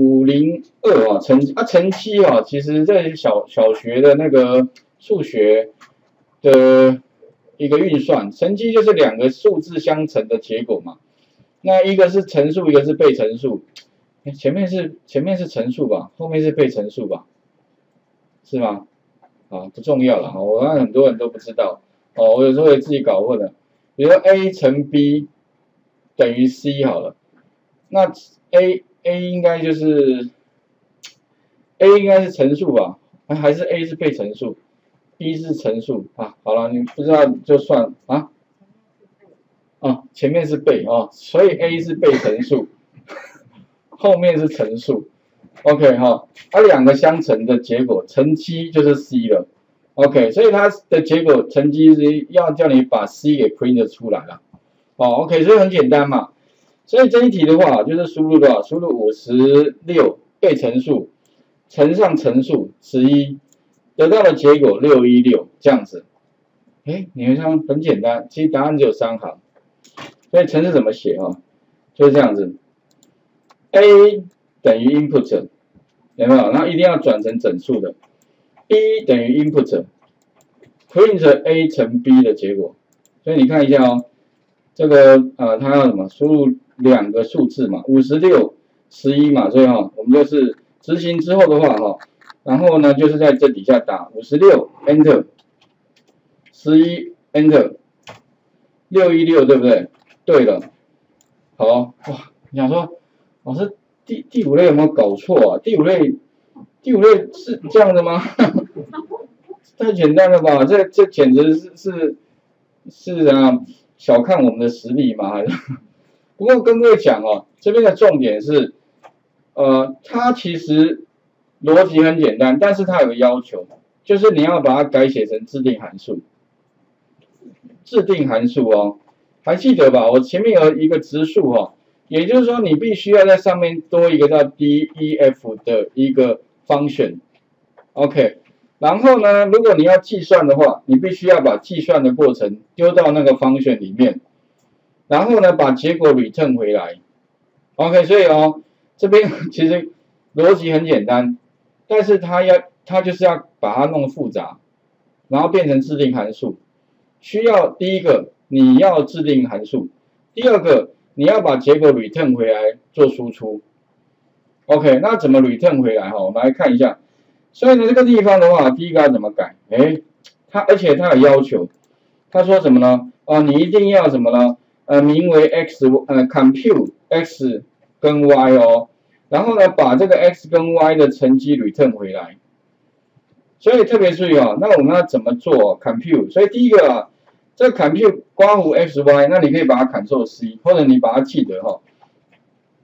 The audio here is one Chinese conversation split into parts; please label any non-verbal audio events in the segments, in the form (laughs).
五零二啊，乘啊乘七啊，其实在小小学的那个数学的一个运算，乘积就是两个数字相乘的结果嘛。那一个是乘数，一个是被乘数。前面是前面是乘数吧，后面是被乘数吧，是吗？啊，不重要了，我看很多人都不知道哦，我有时候也自己搞混了。比如说 a 乘 b 等于 c 好了，那 a a 应该就是 a 应该是乘数吧？还是 a 是被乘数，b 是乘数啊？好了，你不知道就算啊。啊，前面是被啊，所以 a 是被乘数，后面是乘数，OK 哈，它两个相乘的结果乘积就是 c 了，OK，所以它的结果乘积是要叫你把 c 给 print 出来了，哦，OK，所以很简单嘛，所以这一题的话就是输入多少？输入五十六被乘数乘上乘数十一，得到的结果六一六这样子，哎，你们看很简单，其实答案只有三行。所以程式怎么写啊？就是这样子，a 等于 input，有没有？那一定要转成整数的，b 等于 input，print a 乘 b 的结果。所以你看一下哦，这个呃，它要什么？输入两个数字嘛，五十六、十一嘛，所以哈，我们就是执行之后的话哈，然后呢，就是在这底下打五十六 enter，十一 enter，六一六对不对？对了，好哇！你想说，老师第第五类有没有搞错啊？第五类，第五类是这样的吗？(laughs) 太简单了吧？这这简直是是是啊，小看我们的实力嘛？不过跟各位讲哦，这边的重点是，呃，它其实逻辑很简单，但是它有个要求，就是你要把它改写成自定函数，自定函数哦。还记得吧？我前面有一个值数哈，也就是说你必须要在上面多一个叫 def 的一个 function，OK。然后呢，如果你要计算的话，你必须要把计算的过程丢到那个 function 里面，然后呢，把结果 return 回来，OK。所以哦，这边 (laughs) 其实逻辑很简单，但是它要它就是要把它弄复杂，然后变成自定函数，需要第一个。你要制定函数，第二个你要把结果 return 回来做输出，OK，那怎么 return 回来哈？我们来看一下，所以呢这个地方的话，第一个要怎么改？哎，它而且它有要求，他说什么呢？啊，你一定要什么呢？呃，名为 x 呃 compute x 跟 y 哦，然后呢把这个 x 跟 y 的乘积 return 回来，所以特别注意啊，那我们要怎么做？compute？所以第一个啊，这 compute 刮弧 X Y，那你可以把它砍作 C，或者你把它记得哈。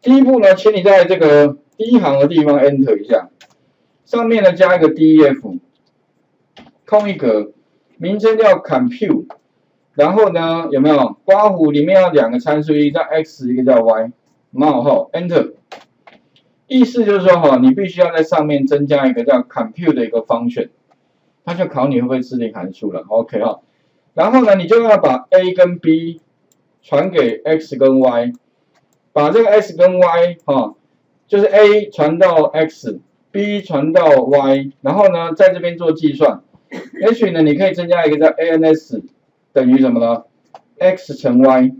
第一步呢，请你在这个第一行的地方 Enter 一下，上面呢加一个 DEF，空一格，名称叫 compute 然后呢有没有？刮胡里面要两个参数，一个叫 X，一个叫 Y，冒号 Enter，意思就是说哈，你必须要在上面增加一个叫 compute 的一个 function，它就考你会不会制定函数了，OK 哈。然后呢，你就要把 a 跟 b 传给 x 跟 y，把这个 x 跟 y 哈，就是 a 传到 x，b 传到 y，然后呢，在这边做计算，也许呢，你可以增加一个叫 ans 等于什么呢？x 乘 y，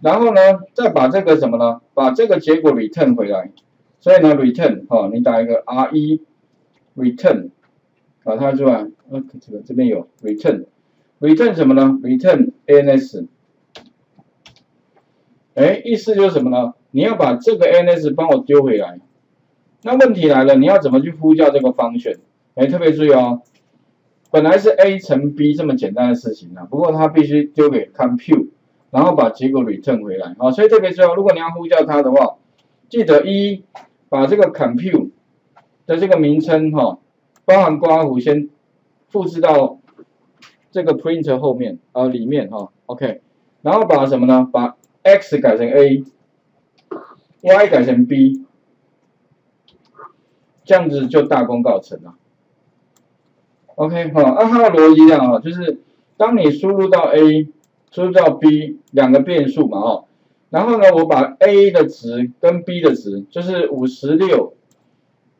然后呢，再把这个什么呢？把这个结果 return 回来，所以呢，return 哈，你打一个 re，return。把它出来，呃，这个这边有 return，return 什么呢？return ans，哎，意思就是什么呢？你要把这个 ans 帮我丢回来。那问题来了，你要怎么去呼叫这个 function？？哎，特别注意哦，本来是 a 乘 b 这么简单的事情啊，不过它必须丢给 compute，然后把结果 return 回来啊。所以特别注意哦，如果你要呼叫它的话，记得一把这个 compute 的这个名称哈。包含括弧先复制到这个 printer 后面啊里面哈，OK，然后把什么呢？把 x 改成 a，y 改成 b，这样子就大功告成了。OK 哈，那它的逻辑这样啊，就是当你输入到 a，输入到 b 两个变数嘛哈，然后呢，我把 a 的值跟 b 的值，就是五十六，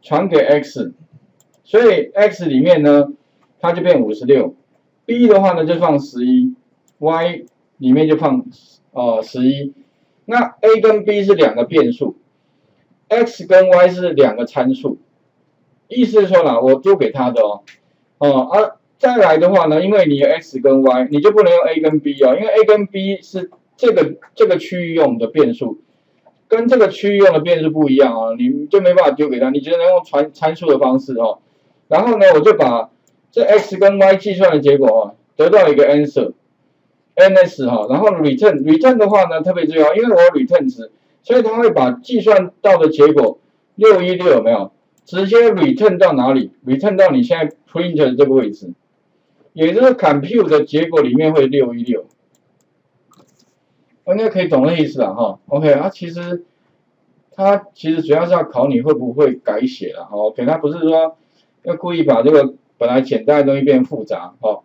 传给 x，所以 x 里面呢，它就变五十六，b 的话呢就放十一，y 里面就放哦十一，那 a 跟 b 是两个变数，x 跟 y 是两个参数，意思是说啦，我丢给他的哦，哦啊，再来的话呢，因为你有 x 跟 y，你就不能用 a 跟 b 哦，因为 a 跟 b 是这个这个区域用的变数，跟这个区域用的变数不一样啊，你就没办法丢给他，你只能用传参数的方式哦。然后呢，我就把这 x 跟 y 计算的结果哦，得到一个 answer，ns 哈，然后 return return 的话呢特别重要，因为我有 return 值，所以它会把计算到的结果六一六有没有直接 return 到哪里？return 到你现在 printer 这个位置，也就是 compute 的结果里面会六一六。应该可以懂那意思了哈，OK 啊，其实它其实主要是要考你会不会改写了，OK，它不是说要故意把这个本来简单的东西变复杂，哦，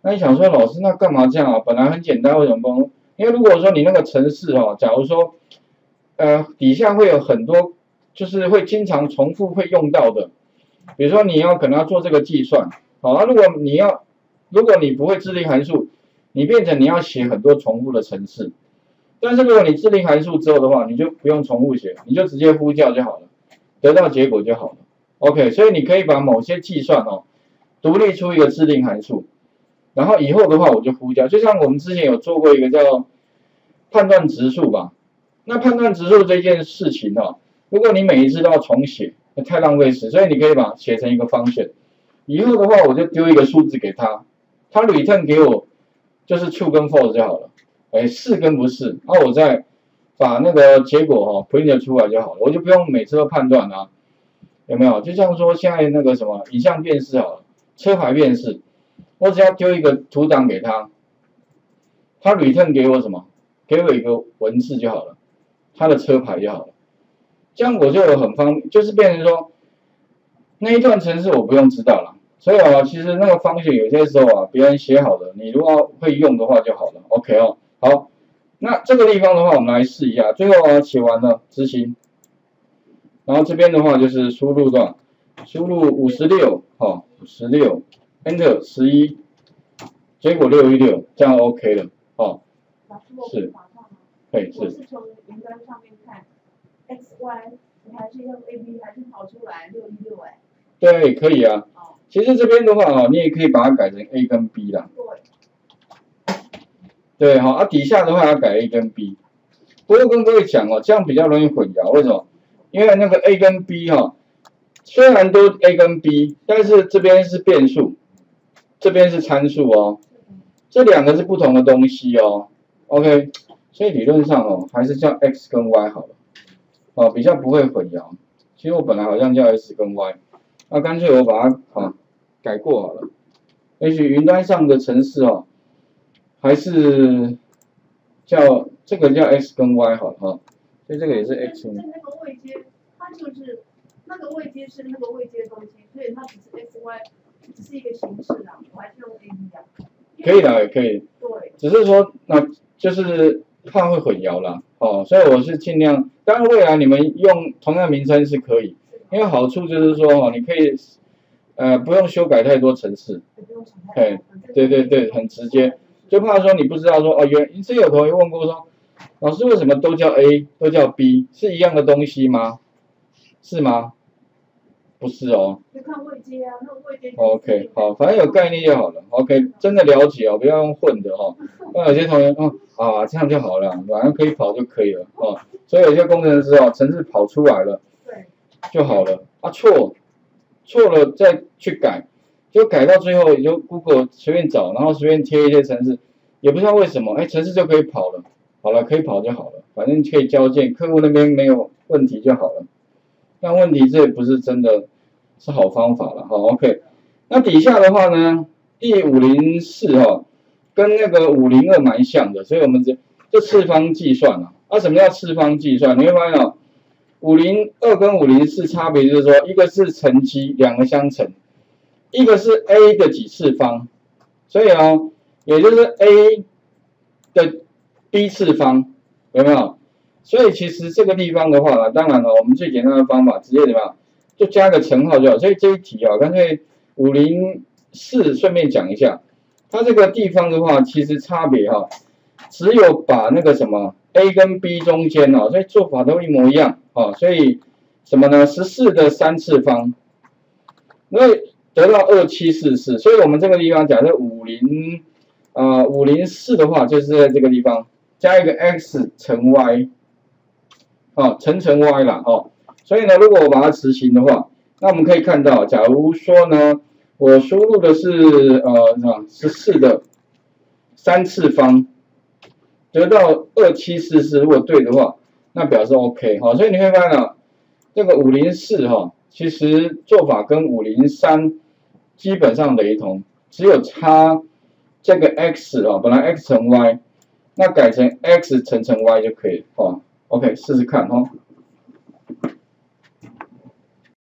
那你想说老师那干嘛这样啊？本来很简单为什么不？因为如果说你那个程式哦，假如说呃底下会有很多就是会经常重复会用到的，比如说你要可能要做这个计算，好，那如果你要如果你不会制定函数，你变成你要写很多重复的程式。但是如果你制定函数之后的话，你就不用重复写，你就直接呼叫就好了，得到结果就好了。OK，所以你可以把某些计算哦，独立出一个制定函数，然后以后的话我就呼叫，就像我们之前有做过一个叫判断值数吧。那判断值数这件事情哦，如果你每一次都要重写，那太浪费时，所以你可以把写成一个方选。以后的话我就丢一个数字给他，他 return 给我就是 true 跟 false 就好了。哎，是跟不是，那我再把那个结果哈 print 出来就好了，我就不用每次都判断啊，有没有？就像说现在那个什么影像辨识好了，车牌辨识，我只要丢一个图档给他，他 return 给我什么？给我一个文字就好了，他的车牌就好了，这样我就很方便，就是变成说那一段程式我不用知道了。所以啊，其实那个方选有些时候啊，别人写好的，你如果会用的话就好了，OK 哦。好，那这个地方的话，我们来试一下。最后啊，写完了执行，然后这边的话就是输入段，输入五十六，哈，五十六，Enter 十一，结果六一六，这样 OK 了，哦，是，对，是。，X Y，你还是用 A B，还是跑出来六一六哎？对，可以啊。哦。其实这边的话啊，你也可以把它改成 A 跟 B 啦。对。对，好啊，底下的话要改 A 跟 B，不过跟各位讲哦，这样比较容易混淆。为什么？因为那个 A 跟 B 哈，虽然都 A 跟 B，但是这边是变数，这边是参数哦，这两个是不同的东西哦。OK，所以理论上哦，还是叫 X 跟 Y 好了，哦，比较不会混淆。其实我本来好像叫 S 跟 Y，那干脆我把它啊改过好了。也许云端上的程式哦。还是叫这个叫 x 跟 y 好哈，所以这个也是 x。在那个位阶，它就是那个位阶是那个位阶东西，所以它只是 x y，只是一个形式啦，我还是用 a b 啊。可以的，也可以。对。只是说，那就是怕会混淆了，哦，所以我是尽量，当然未来你们用同样名称是可以，因为好处就是说哦，你可以呃不用修改太多程式，哎，对对对，很直接。就怕说你不知道说哦，原之前有同学问过说，老师为什么都叫 A 都叫 B 是一样的东西吗？是吗？不是哦。就看位阶啊，那位阶。OK，好，反正有概念就好了。OK，真的了解哦，不要用混的哦。(laughs) 那有些同学哦啊这样就好了，晚上可以跑就可以了哦。所以有些工程师哦，程式跑出来了，对，就好了。啊错，错了再去改。就改到最后，也就 Google 随便找，然后随便贴一些程式，也不知道为什么，哎，程式就可以跑了，好了，可以跑就好了，反正可以交件，客户那边没有问题就好了。但问题这也不是真的是好方法了，好，OK。那底下的话呢，第五零四哈，跟那个五零二蛮像的，所以我们这这次方计算啊，啊，什么叫次方计算？你会发现哦，五零二跟五零四差别就是说，一个是乘积，两个相乘。一个是 a 的几次方，所以哦，也就是 a 的 b 次方，有没有？所以其实这个地方的话呢，当然了，我们最简单的方法直接怎么样，就加个乘号就好。所以这一题啊，干脆五零四顺便讲一下，它这个地方的话，其实差别哈，只有把那个什么 a 跟 b 中间哦，所以做法都一模一样哦。所以什么呢？十四的三次方，那得到二七四四。所以我们这个地方假设五零啊五零四的话，就是在这个地方加一个 x 乘 y。啊，乘乘 y 啦，哦，所以呢，如果我把它执行的话，那我们可以看到，假如说呢，我输入的是呃十四的三次方，得到二七四四，如果对的话，那表示 OK 哈，所以你会发现啊，这个五零四哈，其实做法跟五零三基本上雷同，只有差这个 x 啊，本来 x 乘 y，那改成 x 乘乘 y 就可以了，哦。OK，试试看哦。